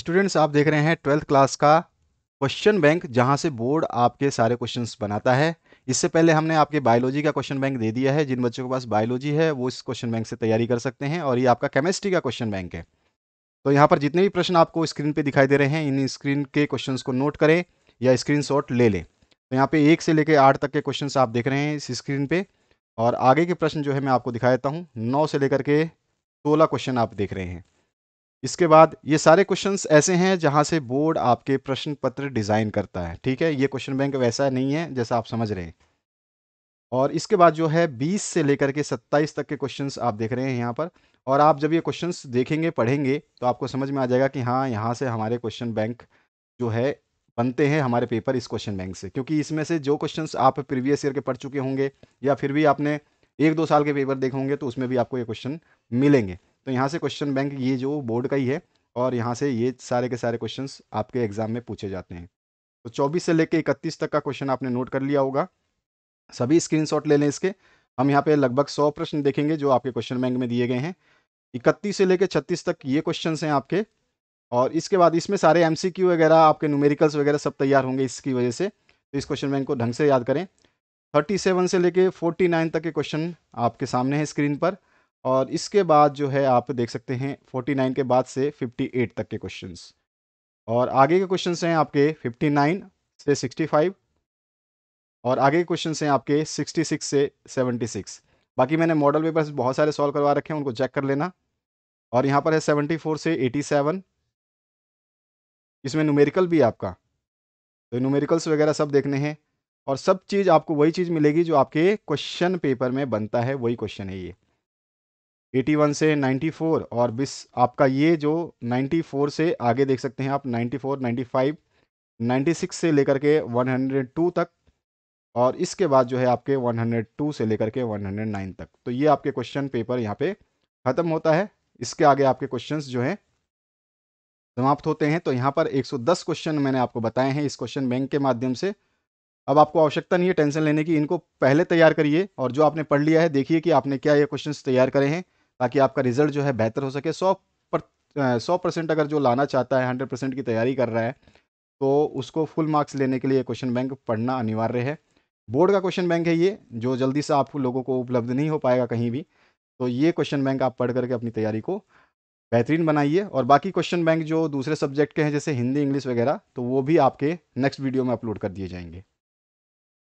Students, आप देख रहे हैं ट्वेल्थ क्लास का क्वेश्चन बैंक, जहाँ से बोर्ड आपके सारे क्वेश्चंस बनाता है। इससे पहले हमने आपके बायोलॉजी का क्वेश्चन बैंक दे दिया है। जिन बच्चों के पास बायोलॉजी है, वो इस क्वेश्चन बैंक से तैयारी कर सकते हैं और ये आपका केमिस्ट्री का क्वेश्चन बैंक है। तो यहाँ पर जितने भी प्रश्न आपको स्क्रीन पर दिखाई दे रहे हैं, इन स्क्रीन के क्वेश्चन को नोट करें या स्क्रीन ले लें। तो यहाँ पे एक से लेकर आठ तक के क्वेश्चन आप देख रहे हैं इस स्क्रीन पे। और आगे के प्रश्न जो है मैं आपको दिखा देता हूँ। नौ से लेकर के सोलह क्वेश्चन आप देख रहे हैं। इसके बाद ये सारे क्वेश्चंस ऐसे हैं जहाँ से बोर्ड आपके प्रश्न पत्र डिज़ाइन करता है, ठीक है? ये क्वेश्चन बैंक वैसा नहीं है जैसा आप समझ रहे हैं। और इसके बाद जो है 20 से लेकर के 27 तक के क्वेश्चंस आप देख रहे हैं यहाँ पर। और आप जब ये क्वेश्चंस देखेंगे, पढ़ेंगे तो आपको समझ में आ जाएगा कि हाँ यहाँ से हमारे क्वेश्चन बैंक जो है बनते हैं हमारे पेपर इस क्वेश्चन बैंक से। क्योंकि इसमें से जो क्वेश्चन आप प्रीवियस ईयर के पढ़ चुके होंगे या फिर भी आपने एक दो साल के पेपर देखे होंगे तो उसमें भी आपको ये क्वेश्चन मिलेंगे। तो यहाँ से क्वेश्चन बैंक ये जो बोर्ड का ही है और यहाँ से ये सारे के सारे क्वेश्चन आपके एग्ज़ाम में पूछे जाते हैं। तो 24 से लेकर इकतीस तक का क्वेश्चन आपने नोट कर लिया होगा। सभी स्क्रीनशॉट ले लें इसके। हम यहाँ पे लगभग सौ प्रश्न देखेंगे जो आपके क्वेश्चन बैंक में दिए गए हैं। इकतीस से लेकर छत्तीस तक ये क्वेश्चन हैं आपके। और इसके बाद इसमें सारे एमसीक्यू वगैरह, आपके न्यूमेरिकल्स वगैरह सब तैयार होंगे इसकी वजह से। तो इस क्वेश्चन बैंक को ढंग से याद करें। थर्टी सेवन से लेके फोर्टी नाइन तक के क्वेश्चन आपके सामने हैं स्क्रीन पर। और इसके बाद जो है आप देख सकते हैं 49 के बाद से 58 तक के क्वेश्चंस और आगे के क्वेश्चंस हैं आपके 59 से 65 और आगे के क्वेश्चंस हैं आपके 66 से 76 बाकी मैंने मॉडल पेपर्स बहुत सारे सॉल्व करवा रखे हैं, उनको चेक कर लेना। और यहाँ पर है 74 से 87 इसमें न्यूमेरिकल भी आपका। तो न्यूमेरिकल्स वगैरह सब देखने हैं और सब चीज़ आपको वही चीज़ मिलेगी जो आपके क्वेश्चन पेपर में बनता है, वही क्वेश्चन है ये। 81 से 94 और बिस आपका ये जो 94 से आगे देख सकते हैं आप 94, 95, 96 से लेकर के 102 तक और इसके बाद जो है आपके 102 से लेकर के 109 तक। तो ये आपके क्वेश्चन पेपर यहाँ पे ख़त्म होता है। इसके आगे आपके क्वेश्चंस जो हैं समाप्त होते हैं। तो यहाँ पर 110 क्वेश्चन मैंने आपको बताए हैं इस क्वेश्चन बैंक के माध्यम से। अब आपको आवश्यकता नहीं है टेंशन लेने की इनको पहले तैयार करिए और जो आपने पढ़ लिया है देखिए कि आपने क्या ये क्वेश्चंस तैयार करे हैं। ताकि आपका रिज़ल्ट जो है बेहतर हो सके। सौ पर सौ परसेंट अगर जो लाना चाहता है हंड्रेड परसेंट की तैयारी कर रहा है तो उसको फुल मार्क्स लेने के लिए क्वेश्चन बैंक पढ़ना अनिवार्य है। बोर्ड का क्वेश्चन बैंक है ये, जो जल्दी से आप लोगों को उपलब्ध नहीं हो पाएगा कहीं भी तो ये क्वेश्चन बैंक आप पढ़ करके अपनी तैयारी को बेहतरीन बनाइए। और बाकी क्वेश्चन बैंक जो दूसरे सब्जेक्ट के हैं, जैसे हिंदी, इंग्लिश वगैरह तो वो भी आपके नेक्स्ट वीडियो में अपलोड कर दिए जाएँगे।